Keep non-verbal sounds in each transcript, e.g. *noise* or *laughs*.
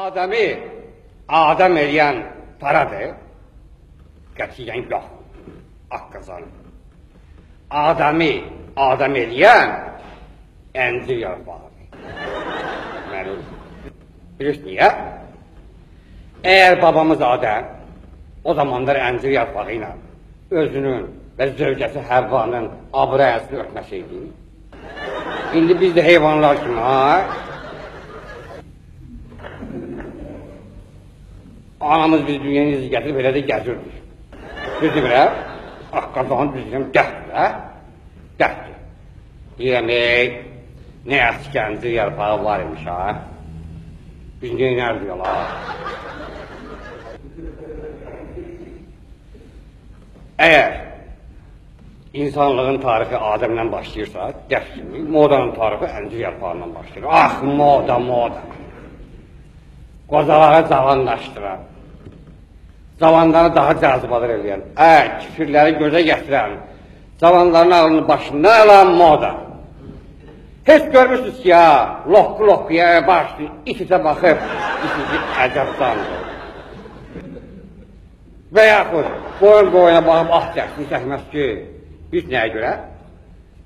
Adəmi adam eləyən paradır. Qətiyyən yox. Haqq qazanır. Adəmi adam eləyən əncir yarpağıdır. Məlum. Bilirsiniz niyə? Əgər babamız Adəm o zamanlar əncir yarpağı ilə özünün və zövcəsi Həvvanın abrəyəsini örtməsəydi, indi biz də heyvanlar kimi, ha? Anamız biz dünyaya izi gətirib elə də gəzirdik. Düzdür belə? Ah, qazanı düzgün qəhdir, hə? Qəhdir. Deyirəm, ey, nə gəncir yarpağı var imiş, ha? Biz neynərdik, Allah? Əgər insanlığın tarixi Adəmdən başlayırsa, dəf kimi, modanın tarixi əncir yarpağından başlayır. Ah, moda, moda. Qozaları cavanlaşdıran, cavanları daha cazibadar edən, ə, kifirləri gözə gətirən, cavanların ağlını başından alan moda. Heç görmüşsünüz ki, ya, lokku lokkuya başlayır, ikisə baxıb, ikisi əcəbdandır. Və yaxud qoyun qoyuna baxıb ah çəksin, çəkməz ki, biz nəyə görə?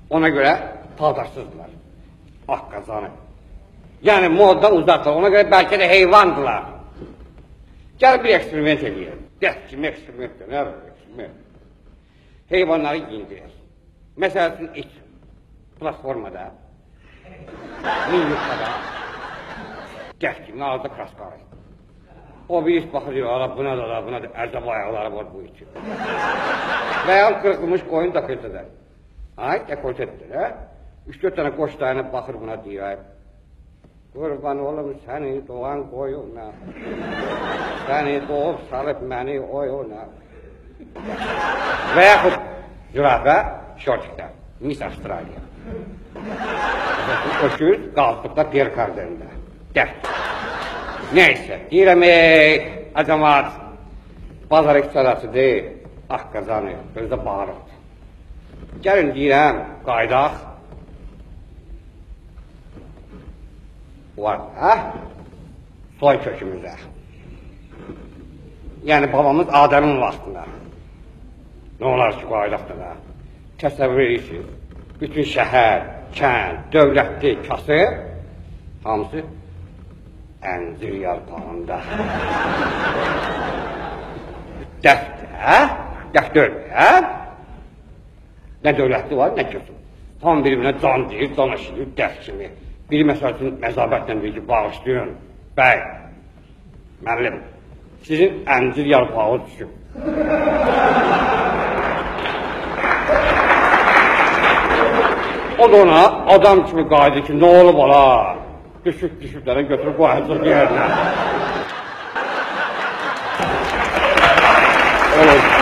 Ona görə paldarsızdılar. Ah qazanı. Yəni moddan uzaqlar, ona görə bəlkə də heyvandılar. Gəl bir eksperiment edəyək. Kimi eksperiment nə var? Eksperiment. Heyvanları giyindirək. Məsəl üçün it platformada, min yuxada, gəl kimi ağızda kraskar. O bir iş baxır, deyir, ala buna da, buna da, ərzəb ayaqları var bu için. Və ya qırqılmış qoyun dekoltədə. Ay, dekoltədir, hə? Üç-dörd dənə qoş dayanıb baxır buna ay. Qurban olum səni doğan qoyuna. Səni doğub salıb məni oyuna. Və yaxud zürafə şortikdə, Miss Avstraliya. Öküz qaldıqda perkardında. Dərt. Neyse, deyirəm, ey, acamat, bazar iqtisadası deyil, ah qazanır, özdə bağırır. Gəlin deyirəm, qaydaq. Var, hə? Soy kökümüzə. Yəni, babamız Adəmin vaxtında. Nə olar ki, qaydaqdır da. Təsəvvür edirsiniz, bütün şəhər, kənd, dövlətli, kasıb, hamısı əncir yarpağında. Dəftər, hə? Dəftər, hə? Nə dövlətli var, nə kötü. Tam bir-birinə can deyir, can aşırır, dəft kimi. Biri məsəl üçün məzabətlə deyir ki, bağışlayın. Bəy, müəllim, sizin əncir yarpağı düşüb. O da ona adam kimi qaydı ki, nə olub ola? Düşüb, düşüblərə götürüb qoyacaq yerinə. Olur. *laughs*